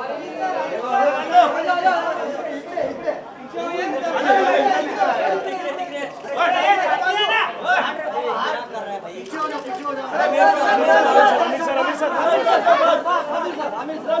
Amir sir, Amir sir,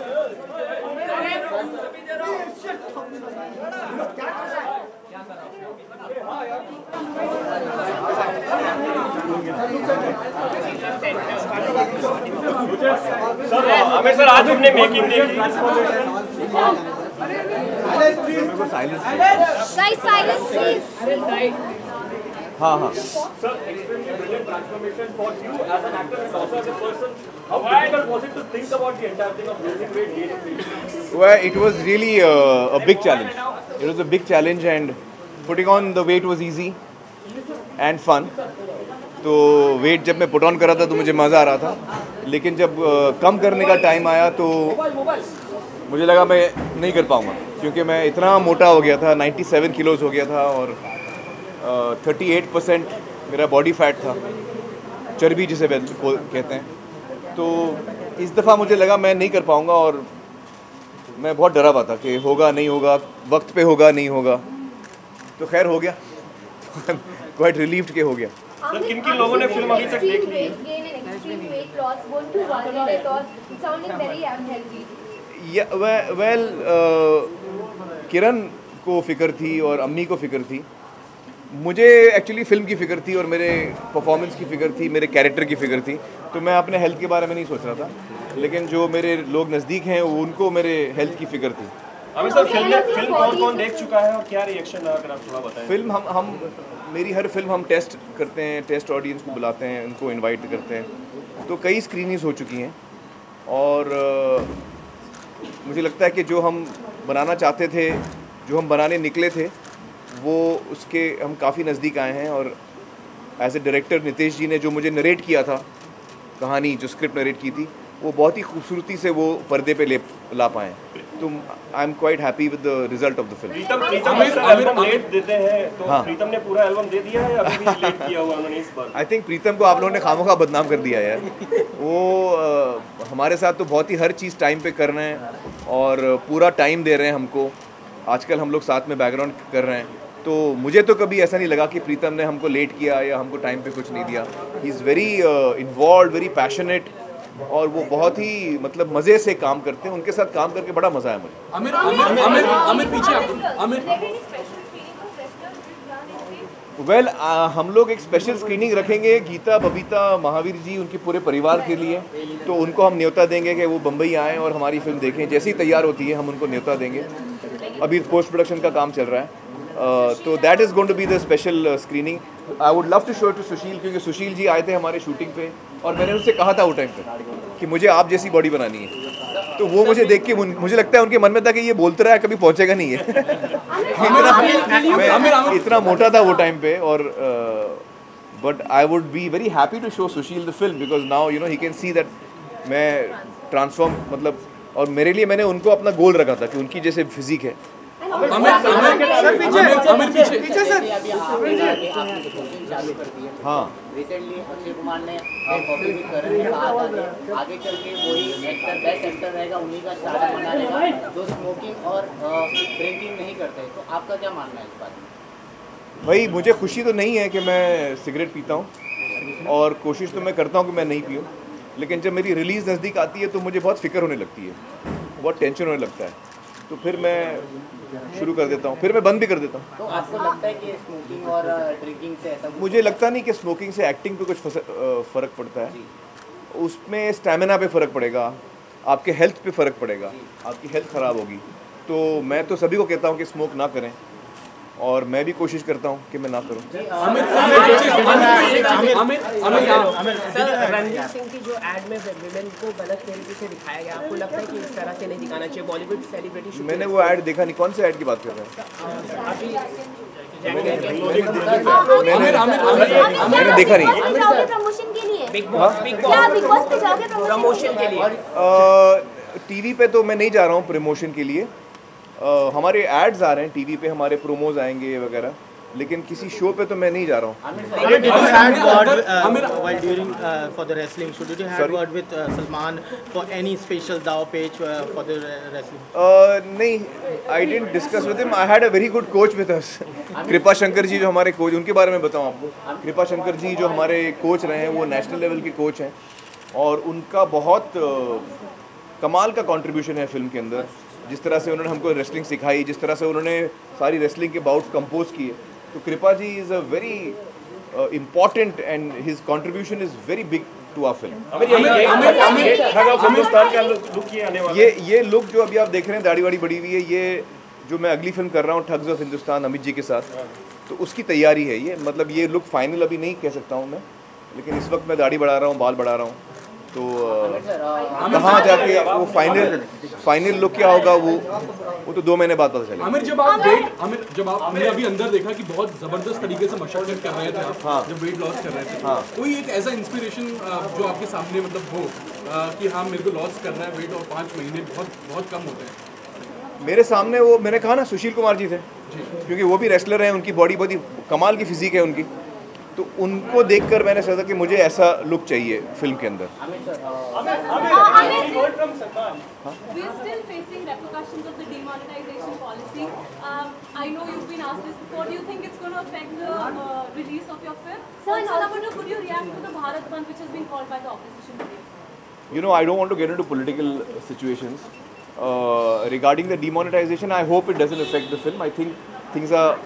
आज हमने making देखी Guys, silence please. हाँ हाँ। It was really a big challenge it was a big challenge and putting on the weight was easy and fun तो weight जब मैं put on कर रहा था तो मुझे मज़ा आ रहा था। लेकिन जब uh, कम करने का टाइम आया तो मुझे लगा मैं नहीं कर पाऊँगा। क्योंकि मैं इतना मोटा हो गया था 97 किलोज हो गया था और थर्टी एट परसेंट मेरा बॉडी फैट था चर्बी जिसे कहते हैं। तो इस दफ़ा मुझे लगा मैं नहीं कर पाऊँगा और मैं बहुत डरा हुआ था कि होगा नहीं होगा वक्त पे होगा नहीं होगा। तो खैर हो गया। क्वाइट रिलीव्ड के हो गया। Amit, किन किन लोगों ने फ़िल्म अभी तक देख ली. वेल किरण को फ़िक्र थी और अम्मी को फ़िक्र थी। मुझे एक्चुअली फ़िल्म की फ़िक्र थी और मेरे परफॉर्मेंस की फ़िक्र थी मेरे कैरेक्टर की फ़िक्र थी तो मैं अपने हेल्थ के बारे में नहीं सोच रहा था। लेकिन जो मेरे लोग नज़दीक हैं उनको मेरे हेल्थ की फ़िक्र थी। अभी सर फ़िल्म फ़िल्म कौन कौन देख चुका है और क्या रिएक्शन रहा अगर आप थोड़ा बताएँ। फ़िल्म हम हम मेरी हर फ़िल्म हम टेस्ट करते हैं टेस्ट ऑडियंस को बुलाते हैं उनको इनवाइट करते हैं। तो कई स्क्रीनिंग्स हो चुकी हैं और मुझे लगता है कि जो हम बनाना चाहते थे जो हम बनाने निकले थे वो उसके हम काफ़ी नज़दीक आए हैं और as a director Nitesh ji ने जो मुझे नरेट किया था कहानी जो स्क्रिप्ट नरेट की थी वो बहुत ही खूबसूरती से वो पर्दे पे ले ला पाए तो I am quite happy with the result of the film Pritam Pritam album late देते हैं तो हाँ। प्रीतम ने पूरा एल्बम दे दिया है अभी भी लेट किया हुआ उन्होंने इस बार? आई थिंक प्रीतम को आप लोगों ने खामोखा बदनाम कर दिया यार। वो अ, हमारे साथ तो बहुत ही हर चीज़ टाइम पे कर रहे हैं और पूरा टाइम दे रहे हैं हमको। आजकल हम लोग साथ में बैकग्राउंड कर रहे हैं। तो मुझे तो कभी ऐसा नहीं लगा कि प्रीतम ने हमको लेट किया या हमको टाइम पे कुछ नहीं दिया। He is very involve very passionate और वो बहुत ही मतलब मज़े से काम करते हैं। उनके साथ काम करके बड़ा मज़ा आया मुझे। आमिर आमिर आमिर आमिर पीछे आमिर वेल हम लोग एक स्पेशल स्क्रीनिंग रखेंगे गीता बबीता महावीर जी उनके पूरे परिवार के लिए। तो उनको हम न्योता देंगे कि वो बम्बई आएँ और हमारी फ़िल्म देखें। जैसे ही तैयार होती है हम उनको न्योता देंगे। अभी पोस्ट प्रोडक्शन का काम चल रहा है। Uh, तो that is going to be the special screening I would love to show to Sushil क्योंकि सुशील जी आए थे हमारे शूटिंग पे और मैंने उनसे कहा था वो टाइम पे कि मुझे आप जैसी बॉडी बनानी है। तो वो मुझे देख के मुझे लगता है उनके मन में था कि ये बोलते रहा है कभी पहुंचेगा नहीं है। इतना इतना मोटा था वो टाइम पे और but I would be very happy to show Sushil the film because now you know he can see that मैं ट्रांसफॉर्म मतलब और मेरे लिए मैंने उनको अपना गोल रखा था कि उनकी जैसे फिजिक है। अमित अमित सर पीछे अमित पीछे पीछे सर। है हाँ। रिसेंटली अक्षय कुमार ने कॉपी भी कर था कि आगे चल के वही एक्टर बेस्ट एक्टर रहेगा उन्हीं का स्टार बना रहेगा जो स्मोकिंग और ड्रिंकिंग नहीं करते। तो आपका क्या मानना है इस बारे में? भाई मुझे खुशी तो नहीं है कि मैं सिगरेट पीता हूँ और कोशिश तो मैं करता हूँ कि मैं नहीं पीऊँ लेकिन जब मेरी रिलीज़ नज़दीक आती है तो मुझे बहुत फ़िक्र होने लगती है बहुत टेंशन होने लगता है। तो फिर मैं शुरू कर देता हूँ। फिर मैं बंद भी कर देता हूँ। तो आपको लगता है कि स्मोकिंग और ड्रिंकिंग से ऐसा मुझे लगता नहीं कि स्मोकिंग से एक्टिंग पे कुछ फ़र्क पड़ता है। उसमें स्टेमिना पे फ़र्क पड़ेगा आपके हेल्थ पे फ़र्क पड़ेगा आपकी हेल्थ ख़राब होगी। तो मैं तो सभी को कहता हूँ कि स्मोक ना करें। और मैं भी कोशिश करता हूँ कि मैं ना करूँ अमित अमित अमित अमित अमित सर रणवीर सिंह की जो एड में विमेन को गलत तरीके से दिखाया गया आपको लगता है कि इस तरह से नहीं दिखाना चाहिए बॉलीवुड सेलिब्रिटी मैंने वो ऐड देखा नहीं कौन से ऐड की बात कर रहे हैं अभी अमित अमित अमित मैंने देखा नहीं प्रमोशन के लिए बिग बॉस बिग बॉस पे जाओगे प्रमोशन प्रमोशन के लिए टीवी पे तो मैं नहीं जा रहा हूँ प्रमोशन के लिए अ, हमारे एड्स आ रहे हैं टीवी पे हमारे प्रोमोज आएँगे वगैरह लेकिन किसी शो पे तो मैं नहीं जा रहा हूँ। नहीं I didn't discuss with him I had a very good coach with us Kripa Shankar ji जो हमारे कोच उनके बारे में बताऊँ आपको। कृपा शंकर जी जो हमारे कोच रहे हैं वो नेशनल लेवल के कोच हैं। और उनका बहुत कमाल का कंट्रीब्यूशन है फ़िल्म के अंदर। जिस तरह से उन्होंने हमको रेसलिंग सिखाई जिस तरह से उन्होंने सारी रेसलिंग के बाउट्स कंपोज किए तो Kripa ji is a very important and his contribution is very big to our film ये ये लुक जो अभी आप देख रहे हैं दाढ़ी वाड़ी बड़ी हुई है ये जो मैं अगली फ़िल्म कर रहा हूँ ठग्स ऑफ़ हिंदुस्तान अमित जी के साथ तो उसकी तैयारी है ये। मतलब ये लुक फाइनल अभी नहीं कह सकता हूँ मैं लेकिन इस वक्त मैं दाढ़ी बढ़ा रहा हूँ बाल बढ़ा रहा हूँ। तो कहाँ जाके वो फाइनल फाइनल लुक क्या होगा वो? वो तो दो महीने बाद पता चलेगा। आमिर जब आप वेट आमिर जब आप हमने अभी अंदर देखा कि बहुत ज़बरदस्त तरीके से मशक्कत कर रहे थे आप हाँ। जब वेट लॉस कर रहे थे। हाँ। कोई एक ऐसा इंस्पिरेशन जो आपके सामने मतलब हो कि हाँ मेरे को लॉस करना है वेट और पाँच महीने बहुत बहुत कम होते हैं। मेरे सामने वो मैंने कहा ना सुशील कुमार जी थे। क्योंकि वो भी रेसलर हैं उनकी बॉडी बहुत ही कमाल की फिजिक है उनकी। तो उनको देखकर मैंने सोचा कि मुझे ऐसा लुक चाहिए फ़िल्म के अंदर। You know I don't get in political situation regarding the demonetisation I hope it doesn't affect the film I think things are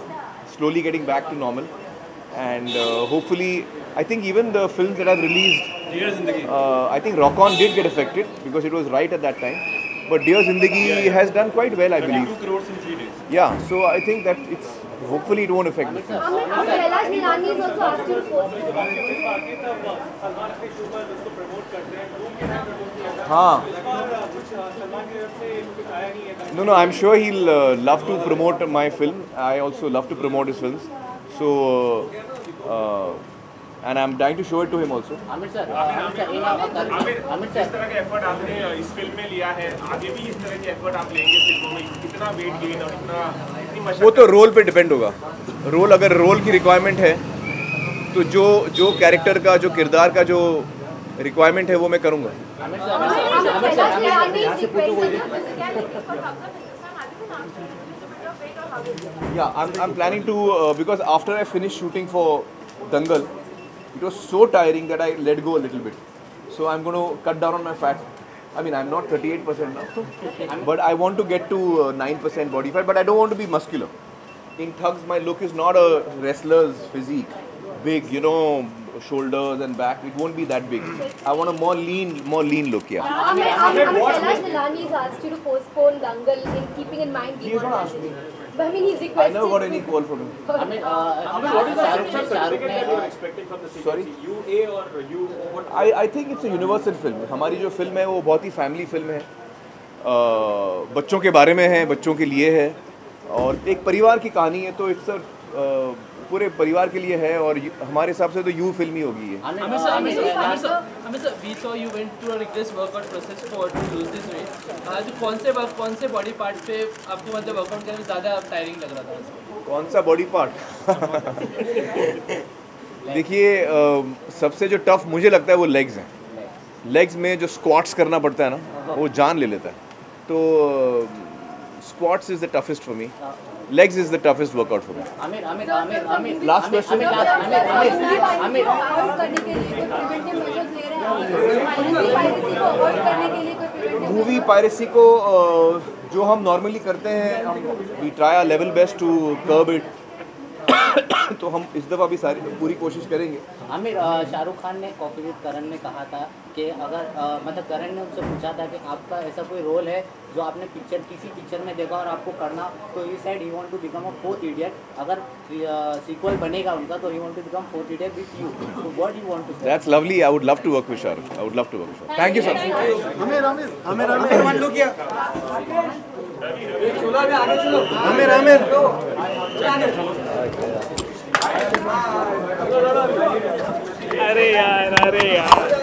slowly getting back to normal and uh, hopefully, I think even the films that I've released, uh, I think Rock On did get affected because it was right at that time. But Dear Zindagi has done quite well, I believe. crores in three days. Yeah, so I think that it's hopefully it won't affect the film. Amit, Amit Kailash Nilani is also asked you to post. हाँ No, no, I'm sure he'll uh, love to promote my film. I So, uh, uh, and I'm dying to show it to him also. Sir uh, sir एक आप- आमिर अमित जिस sir तरह के effort आपने इस film में लिया है आगे भी इस तरह के एफर्ट आप लेंगे फ़िल्मों में कितना वेट गेन और कितना वो तो रोल पे डिपेंड होगा रोल अगर रोल की रिक्वायरमेंट है तो जो जो कैरेक्टर का जो किरदार का जो रिक्वायरमेंट है वो मैं करूँगा Amit sir Amit sir Amit Amit sir Kailash Amit Nilani is requesting. Yeah, I'm, I'm planning to, uh, because after I finished shooting for Dangal, it was so tiring that I let go a little bit. So I'm going to cut down on my fat. I mean, I'm not 38% now, but I want to get to uh, 9% body fat, but I don't want to be muscular. In thugs, my look is not a wrestler's physique. Big, you know, shoulders and back. It won't be that big. I want a more lean, more lean look. Yeah. Ahmed, I Ahmed, I Ahmed, Ahmed, Ahmed, Ahmed, Ahmed, Ahmed, Ahmed, Ahmed, Ahmed, Ahmed, in Ahmed, Ahmed, But I mean, he's I never got any call from him. Amit uh, Shahrukh ने शाहरुख ने you are expecting from the CBC? Sorry? You or you what? I I think it's universal film हमारी जो film है वो बहुत ही family film है बच्चों के बारे में है बच्चों के लिए है और एक परिवार की कहानी है तो इट्स अ पूरे परिवार के लिए है और हमारे हिसाब से तो यू फ़िल्म ही होगी ये। कौन से कौन से बॉडी पार्ट पे आपको मतलब वर्कआउट करने में ज़्यादा टायरिंग लग रहा था? कौन सा बॉडी पार्ट देखिए सबसे जो टफ मुझे लगता है वो लेग्स हैं। लेग्स में जो स्क्वाट्स करना पड़ता है ना वो जान ले लेता है। तो squats is the toughest for me legs is the toughest workout for me Aamir Aamir Aamir Aamir Last question. हैं अवॉइड करने के लिए कोई प्रिवेंटिव मूवी पायरेसी को जो हम नॉर्मली करते हैं we try our level best to curb it तो हम इस दफ़ा भी सारी पूरी कोशिश करेंगे। आमिर शाहरुख खान ने कॉफ़ी विद करण में कहा था कि अगर अ, मतलब करण ने उनसे पूछा था कि आपका ऐसा कोई रोल है जो आपने पिक्चर किसी पिक्चर में देखा और आपको करना तो he said he want to become a fourth idiot अगर सीक्वल बनेगा उनका तो he want to become fourth idiot with you तो what you want to say that's lovely I would love to work with Shahrukh I would love to work with thank you sir अरे यार अरे यार।